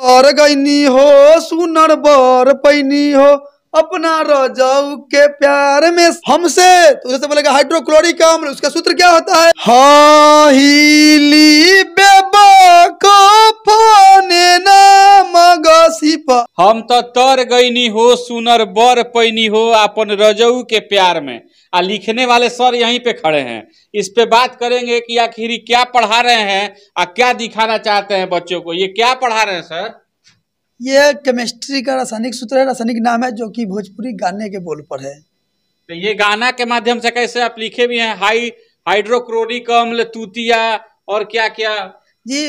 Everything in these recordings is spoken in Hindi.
और गईनी हो सुनर बर पैनी हो अपना रजाऊ के प्यार में हमसे। तो जैसे बोलेगा, हाइड्रोक्लोरिक अम्ल, उसका सूत्र क्या होता है? हाहिली हम तो तर गईनी हो, सुनर बर पैनी हो अपन रजऊ के प्यार में। आ लिखने वाले सर यहीं पे खड़े हैं। इस पे बात करेंगे कि आखिर क्या पढ़ा रहे हैं और क्या दिखाना चाहते हैं बच्चों को। ये क्या पढ़ा रहे हैं, सर? ये केमिस्ट्री का रासायनिक सूत्र है रासायनिक नाम है जो कि भोजपुरी गाने के बोल पर है। तो ये गाना के माध्यम से कैसे आप लिखे भी हैं? हाई हाइड्रोक्रोनिक अम्ल तूतिया और क्या क्या जी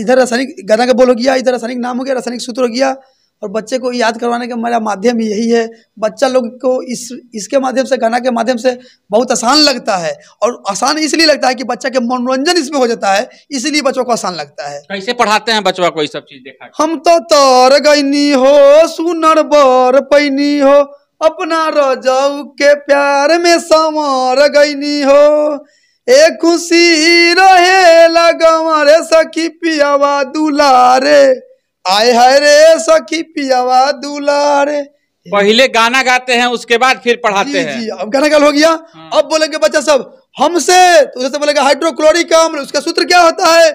इधर रासायनिक गाना का बोल हो गया इधर रासायनिक नाम हो गया रासायनिक सूत्र हो गया। और बच्चे को याद करवाने का मेरा माध्यम यही है। बच्चा लोग को इस इसके माध्यम से गाना के माध्यम से बहुत आसान लगता है और आसान इसलिए लगता है कि बच्चा के मनोरंजन इसमें हो जाता है इसलिए बच्चों को आसान लगता है। कैसे पढ़ाते हैं बचवा को ये सब चीज़ देखा? हम तो तर गईनी हो सुनर बर पैनी हो अपना रजाऊ के प्यार में संवर गईनी हो। ए खुशी रहे लगा सखी पियावा दुलारे। आय हाय रे सखी पियावा दुलारे। पहले गाना गाते हैं उसके बाद फिर पढ़ाते जी हैं। जी अब गाना गाल हो गया। हाँ। अब बोलेंगे बच्चा सब हमसे तो जैसे बोलेगा हाइड्रोक्लोरिक अम्ल उसका सूत्र क्या होता है?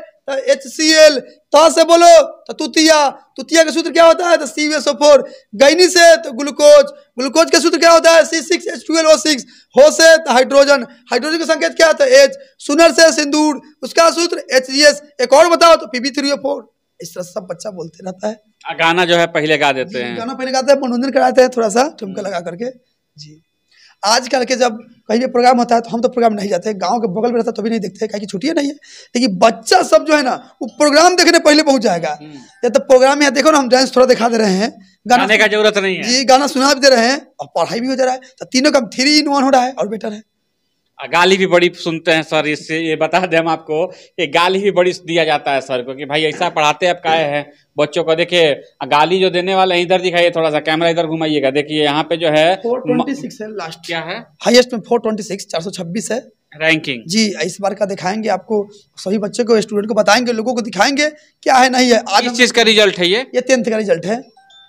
एच सी एल ता से बोलो तो तुतिया। तुतिया का सूत्र क्या होता है? तो सी एस ओ फोर गैनी से तो ग्लूकोज। ग्लूकोज का सूत्र क्या होता है? C six H twelve O six हो से तो हाइड्रोजन हाइड्रोजन का संकेत क्या होता है एच सुनर से सिंदूर। उसका सूत्र एच जी एस एक और बताओ तो पीबी थ्री ओ फोर इस तरह सब बच्चा बोलते रहता है। गाना जो है पहले गा देते हैं। गाना पहले गाते हैं मनोरंजन कराते हैं थोड़ा सा ठुमका लगा करके। जी। आजकल के जब कहीं भी प्रोग्राम होता है तो हम तो प्रोग्राम नहीं जाते। गाँव के बगल में रहता तो भी नहीं देखते। कहीं की छुट्टियाँ नहीं है। लेकिन बच्चा सब जो है ना वो प्रोग्राम देखने पहले पहुँच जाएगा। हम्म। या तो प्रोग्राम यहाँ देखो ना हम डांस थोड़ा दिखा दे रहे हैं। गाने का ज़रूरत नहीं है। जी गाना सुना भी दे रहे हैं और पढ़ाई भी हो जा रहा है। तो तीनों का थ्री इन वन हो रहा है और बेटर है। गाली भी बड़ी सुनते हैं सर इससे ये बता दें हम आपको ये गाली भी बड़ी दिया जाता है सर को कि भाई ऐसा पढ़ाते आप काहे हैं? बच्चों को देखिए गाली जो देने वाले हैं इधर दिखाइए थोड़ा सा कैमरा इधर घुमाइएगा। देखिए यहाँ पे जो है फोर ट्वेंटी सिक्स है लास्ट क्या है? हाईएस्ट में फोर ट्वेंटी सिक्स चार सौ छब्बीस है। रैंकिंग जी इस बार का दिखाएँगे आपको सभी बच्चे को स्टूडेंट को बताएँगे लोगों को दिखाएँगे क्या है नहीं है। आज हम- चीज़ का रिज़ल्ट है ये? ये टेंथ का रिज़ल्ट है।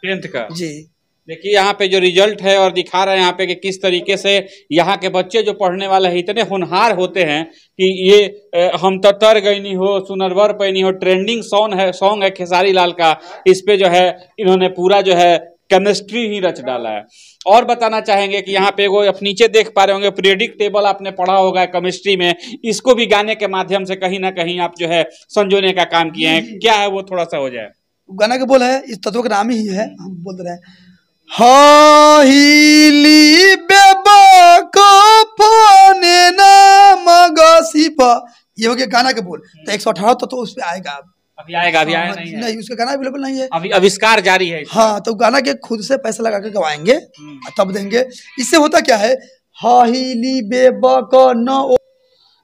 टेंथ का? जी। देखिए, यहाँ पे जो रिज़ल्ट है और दिखा रहे हैं यहाँ पे कि किस तरीके से यहाँ के बच्चे जो पढ़ने वाले हैं, इतने होनहार होते हैं कि ये हम तो तर गईनी हो, सुनरवर पैनी हो ट्रेंडिंग सॉन्ग है सॉन्ग है खेसारी लाल का। इस पे जो है, इन्होंने पूरा जो है केमिस्ट्री ही रच डाला है। और बताना चाहेंगे कि यहाँ पे वो आप नीचे देख पा रहे होंगे प्रेडिक्ट टेबल आपने पढ़ा होगा केमिस्ट्री में। इसको भी गाने के माध्यम से कहीं ना कहीं आप जो है, संजोने का काम किए हैं। क्या है वो थोड़ा सा हो जाए। गाना के बोल है, इस तत्व का नाम ही है, हम बोल रहे हैं। हाहिली बेबा को फोने ना मगसिपा ये हो गया गाना के बोल। तो एक सौ अठारह तो, तो उस पे आएगा अब। अभी आएगा अभी आया हाँ, नहीं है। नहीं उसका गाना अवेलेबल नहीं है। अभी आविष्कार जारी है हाँ तो गाना के खुद से पैसा लगा के गवाएँगे हम्म। तब देंगे। इससे होता क्या है? हाहिली बेबा को न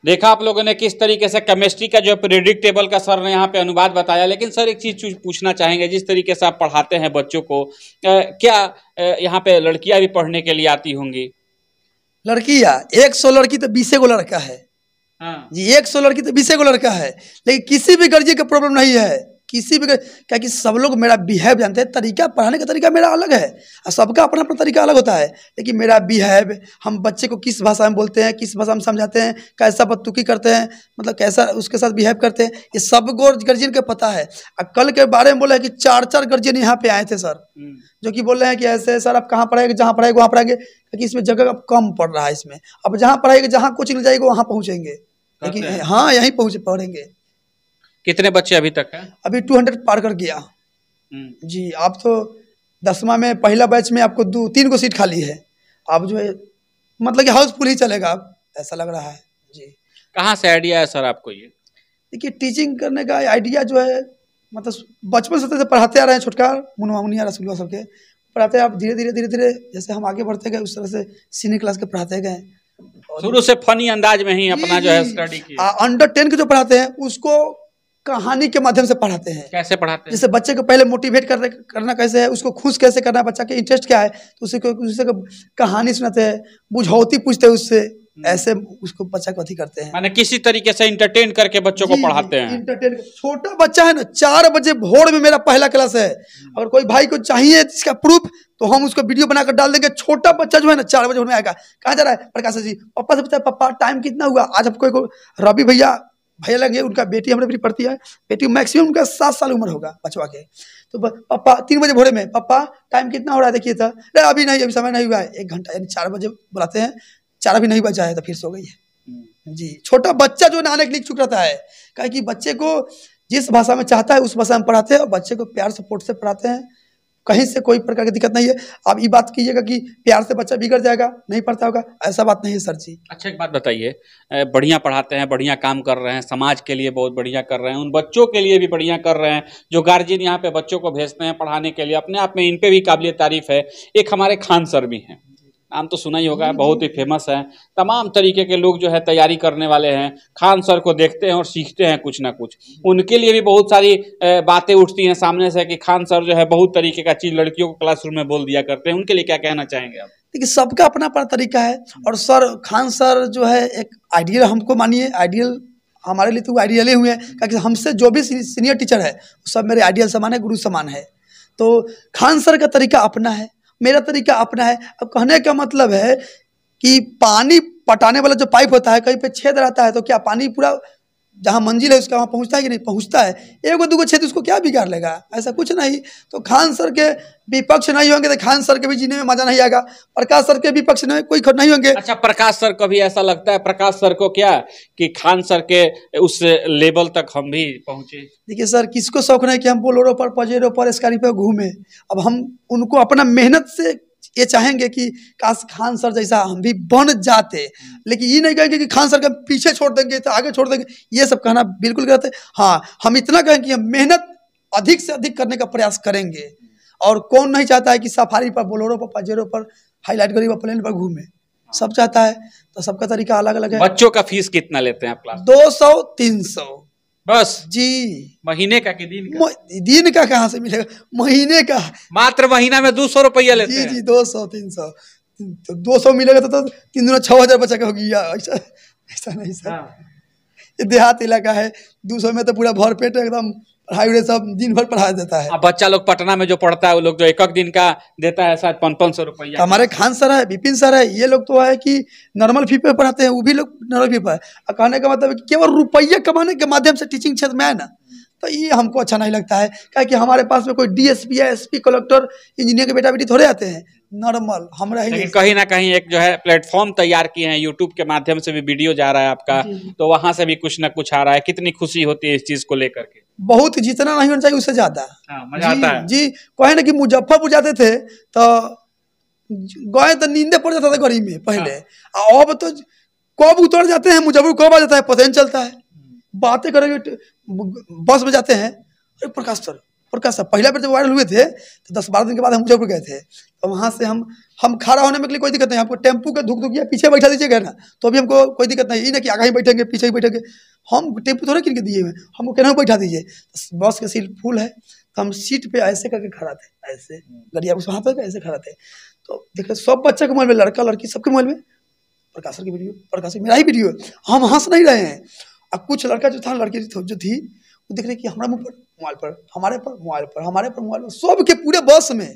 देखा आप लोगों ने किस तरीके से केमिस्ट्री का जो प्रिडिक्टेबल का सर ने यहाँ पे अनुवाद बताया। लेकिन सर एक चीज़ पूछना चाहेंगे जिस तरीके से आप पढ़ाते हैं बच्चों को आ, क्या यहाँ पे लड़कियाँ भी पढ़ने के लिए आती होंगी? लड़किया एक सौ लड़की तो बीस गो लड़का है। हाँ। जी एक सौ लड़की तो बीस गो लड़का है। लेकिन किसी भी गर्जी का प्रॉब्लम नहीं है। किसी भी क्या कि सब लोग मेरा बिहेव जानते हैं तरीका पढ़ाने का तरीका मेरा अलग है और सबका अपना अपना तरीका अलग होता है। लेकिन मेरा बिहेव हम बच्चे को किस भाषा में बोलते हैं किस भाषा में समझाते हैं कैसा बदतुकी करते हैं मतलब कैसा उसके साथ बिहेव करते हैं ये सब गर्जियन के पता है। और कल के बारे में बोला है कि चार चार गर्जियन यहाँ पे आए थे सर। हम्म, जो कि बोल रहे हैं कि ऐसे सर आप कहाँ पढ़ाएँगे जहाँ पढ़ाएँगे वहाँ पढ़ाएँगे क्योंकि इसमें जगह अब कम पड़ रहा है इसमें। अब जहाँ पढ़ाएँगे जहाँ कोचिंग जाएगा वहाँ पहुँचेंगे। लेकिन हाँ यहीं पहुँच पढ़ेंगे। कितने बच्चे अभी तक हैं? अभी टू हंड्रेड पार कर गया। हम्म, जी आप तो दसवा में पहला बैच में आपको दो तीन को सीट खाली है। आप जो है मतलब कि हाउसफुल ही चलेगा अब ऐसा लग रहा है। जी। कहाँ से आइडिया है सर आपको ये? देखिए टीचिंग करने का आइडिया जो है मतलब बचपन से तो पढ़ाते आ रहे हैं छोटका मुनवा मुनिया रसुल्ला सबके पढ़ाते आप धीरे धीरे धीरे धीरे जैसे हम आगे बढ़ते गए उस तरह से सीनियर क्लास के पढ़ाते गए। शुरू से फनी अंदाज में ही अपना जो है स्टडी अंडर टेन के जो पढ़ाते हैं उसको कहानी के माध्यम से पढ़ाते हैं। कैसे पढ़ाते हैं? जैसे बच्चे को पहले मोटिवेट करने करना कैसे है उसको खुश कैसे करना है बच्चा के इंटरेस्ट क्या है तो उसी उसी कहानी सुनाते हैं बुझौती पूछते हैं उससे। ऐसे उसको बच्चा को अथी करते हैं। माने किसी तरीके से इंटरटेन करके बच्चों को पढ़ाते हैं। इंटरटेन छोटा बच्चा है ना चार बजे भोर में मेरा पहला क्लास है। अगर कोई भाई को चाहिए इसका प्रूफ तो हम उसको वीडियो बनाकर डाल देंगे। छोटा बच्चा जो है ना चार बजे भोर में आएगा। कहाँ जा रहा है? प्रकाश जी पापा से पूछता है पापा टाइम कितना हुआ? आज हमको एक रवि भैया भैया लगे उनका बेटी हमारे भी पढ़ती है। बेटी मैक्सिमम उनका सात साल उम्र होगा बचवा के। तो पापा तीन बजे भोरे में पापा टाइम कितना हो रहा है देखिए तो। अरे अभी नहीं अभी समय नहीं हुआ है। एक घंटा यानी चार बजे बुलाते हैं। चार अभी नहीं बजा है तो फिर सो गई है। हम्म। जी छोटा बच्चा जो नाने के लिए इच्छुक रहता है कहे कि बच्चे को जिस भाषा में चाहता है उस भाषा में पढ़ाते हैं और बच्चे को प्यार सपोर्ट से पढ़ाते हैं। कहीं से कोई प्रकार की दिक्कत नहीं है। आप ये बात कीजिएगा कि प्यार से बच्चा बिगड़ जाएगा, नहीं पढ़ता होगा, ऐसा बात नहीं है सर जी। अच्छा एक बात बताइए बढ़िया पढ़ाते हैं, बढ़िया काम कर रहे हैं, समाज के लिए बहुत बढ़िया कर रहे हैं, उन बच्चों के लिए भी बढ़िया कर रहे हैं, जो गार्जियन यहाँ पे बच्चों को भेजते हैं पढ़ाने के लिए, अपने आप में इन पर भी काबिलियत तारीफ़ है, एक हमारे खान सर भी हैं। नाम तो सुना ही होगा बहुत ही फ़ेमस है। तमाम तरीके के लोग जो है तैयारी करने वाले हैं खान सर को देखते हैं और सीखते हैं कुछ ना कुछ। उनके लिए भी बहुत सारी बातें उठती हैं सामने से कि खान सर जो है बहुत तरीके का चीज़ लड़कियों को क्लासरूम में बोल दिया करते हैं। उनके लिए क्या कहना चाहेंगे आप? देखिए सबका अपना अपना तरीका है और सर खान सर जो है एक आइडियल हमको मानिए आइडियल हमारे लिए तो आइडियल ही हुए हैं। क्योंकि हमसे जो भी सीनियर टीचर है सब मेरे आइडियल समान है गुरु समान है। तो खान सर का तरीका अपना है। मेरा तरीका अपना है। अब कहने का मतलब है कि पानी पटाने वाला जो पाइप होता है, कहीं पे छेद रहता है तो क्या पानी पूरा जहाँ मंजिल है उसका वहाँ पहुँचता है कि नहीं? पहुँचता है। एगो दूगो क्षेत्र उसको क्या बिगाड़ लेगा? ऐसा कुछ नहीं। तो खान सर के विपक्ष नहीं होंगे तो खान सर के भी जीने में मज़ा नहीं आएगा। प्रकाश सर के विपक्ष में कोई नहीं होंगे। अच्छा प्रकाश सर को भी ऐसा लगता है? प्रकाश सर को क्या कि खान सर के उस लेवल तक हम भी पहुँचे? देखिए सर किसको शौक नहीं कि हम बोलोरो पर पजेरो पर स्कॉर्पियो घूमे? अब हम उनको अपना मेहनत से ये चाहेंगे कि काश खान सर जैसा हम भी बन जाते। लेकिन ये नहीं कहेंगे कि खान सर का पीछे छोड़ देंगे तो आगे छोड़ देंगे ये सब कहना बिल्कुल गलत है। हाँ हम इतना कहें कि हम मेहनत अधिक से अधिक करने का प्रयास करेंगे। और कौन नहीं चाहता है कि सफारी पर बोलोरो पर पजेरो पर हाईलाइट करी प्लेन पर घूमे। सब चाहता है तो सबका तरीका अलग अलग है। बच्चों का फ़ीस कितना लेते हैं आप दो सौ तीन सौ। बस। जी। महीने का कि दिन का? दिन का कहाँ से मिलेगा? महीने का। मात्र महीना में दो सौ रुपया लेते जी जी दो सौ तीन सौ। तो दो सौ मिलेगा तो, तो तीन दिनों छः हज़ार बचा के होगी। ऐसा ऐसा नहीं सर। हाँ। ये देहात इलाका है। दो सौ में तो पूरा भर पेट एकदम। पढ़ाई सब दिन भर पढ़ा देता है। बच्चा लोग पटना में जो पढ़ता है वो लोग जो एक एक दिन का देता है शायद पाँच पाँच सौ तो रुपया हमारे खान सर है विपिन सर है ये लोग तो है कि नॉर्मल फ़ी पे पढ़ाते हैं वो भी लोग नॉर्मल फ़ी पे कहने का मतलब केवल रुपये कमाने के माध्यम से टीचिंग क्षेत्र में है ना। तो ये हमको अच्छा नहीं लगता है। क्या कि हमारे पास में कोई डीएसपी या एसपी कलेक्टर इंजीनियर के बेटा बेटी थोड़े आते हैं। नॉर्मल हमरा ही लेकिन कहीं ना कहीं एक जो है प्लेटफॉर्म तैयार किए हैं। यूट्यूब के माध्यम से भी वीडियो जा रहा है आपका। तो वहाँ से भी कुछ ना कुछ आ रहा है। कितनी खुशी होती है इस चीज़ को लेकर के। बहुत जितना नहीं होना चाहिए उससे ज़्यादा। हाँ, मज़ा आता है। जी। कहे ना कि मुजफ्फरपुर जाते थे तो गए तो नींदे पड़ जाता था गरीब में पहले। हाँ। अब तो कब उतर जाते हैं मुजफ्फरपुर कब आ जाता है पता नहीं चलता है। बातें करेंगे, बस में जाते हैं। अरे प्रकाश सर प्रकाश सर, पहला बार जब वायरल हुए थे तो दस बारह दिन के बाद हम मुजफ्फरपुर गए थे। तो वहाँ से हम हम खड़ा होने में के लिए कोई दिक्कत नहीं, आपको टेंपू के धुक धुकिया पीछे बैठा दीजिएगा ना तो भी हमको कोई दिक्कत नहीं। ये ना कि आगे ही बैठेंगे, पीछे ही बैठेंगे। हम टेंपू थोड़े किन के दिए हुए हमको कहना बैठा दीजिए। बस के सीट फुल है तो हम सीट पर ऐसे करके खड़ा थे, ऐसे। गड़िया उस पे ऐसे खड़ा थे। तो देख रहे सब बच्चा के मोबाइल में लड़का लड़की सबके मोबाइल में, प्रकाश सर की वीडियो, प्रकाश मेरा ही वीडियो। हम हंस नहीं रहे हैं। अब कुछ लड़का जो था लड़की जो थी वो देख रहे कि हमारा मुँह पर मोबाइल पर हमारे पर मोबाइल पर हमारे पर मोबाइल पर सबके पूरे बस में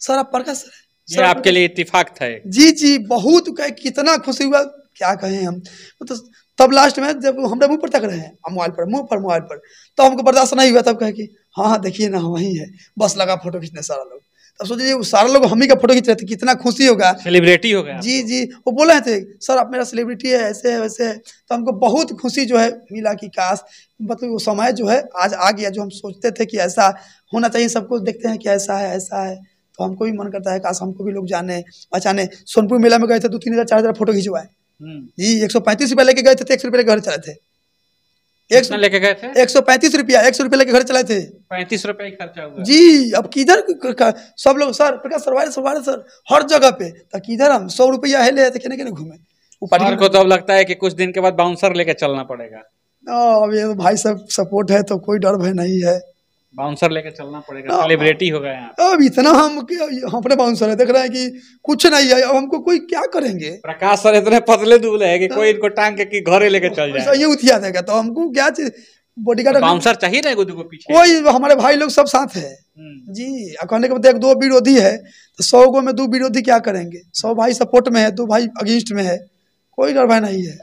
सर आप प्रकाश सर? ये आपके लिए इत्तेफाक था एक। जी जी बहुत कहे कितना खुशी हुआ क्या कहें हम तो तब लास्ट में जब हमारे मुँह पर तक रहे हैं मोबाइल पर मुँह पर मोबाइल पर तो हमको बर्दाश्त नहीं हुआ तब कहे कि हाँ हाँ देखिए ना वही है बस लगा फ़ोटो खींचने सारा लोग तब सोचिए वो सारे लोग हम ही का फ़ोटो खींच रहे थे कितना खुशी होगा। सेलिब्रिटी हो गया। जी जी वो बोले थे सर आप मेरा सेलिब्रिटी है ऐसे है वैसे है। तो हमको बहुत खुशी जो है मिला कि काश मतलब वो समय जो है आज आ गया जो हम सोचते थे कि ऐसा होना चाहिए सबको देखते हैं कि ऐसा है ऐसा है। तो हमको भी मन करता है काश हमको भी लोग जाने पहचाने सोनपुर मेला में गए थे दो तीन हज़ार चार हज़ार फ़ोटो खिंचवाए। हम्म। जी एक सौ पैंतीस रुपया लेके गए थे तो एक सौ रुपये लेके घर चले थे। एक सौ लेके गए थे? एक सौ पैंतीस रुपया एक सौ रुपया लेके घर चलाए थे। पैंतीस रुपया खर्चा हुआ। जी अब किधर सब लोग sir Prakash sir virus sir हर जगह पे तो किधर हम सौ रुपया है ले तो कहने के घूमे। ऊपर को तो अब लगता है कि कुछ दिन के बाद बाउंसर लेके चलना पड़ेगा। हाँ, अब ये तो भाई सब सपोर्ट है तो कोई डर भय नहीं है। बाउंसर लेके चलना पड़ेगा हाँ। सेलिब्रिटी हो। गए अब इतना हम अपने बाउंसर है देख रहे हैं कि कुछ नहीं है अब हमको कोई क्या करेंगे? प्रकाश सर इतने पतले दूल्हे हैं कि कोई इनको टांग के कि घरे लेके चल जाए। ये उठिया देगा तो हमको क्या चीज़ बॉडीगार्ड बाउंसर चाहिए ना दूगो पीछे? कोई हमारे भाई लोग सब साथ है। हम्म। जी कहने के मतलब एक दो विरोधी है तो सौ गो में दो विरोधी क्या करेंगे? सौ भाई सपोर्ट में है दो भाई अगेंस्ट में है कोई डर भय नहीं है।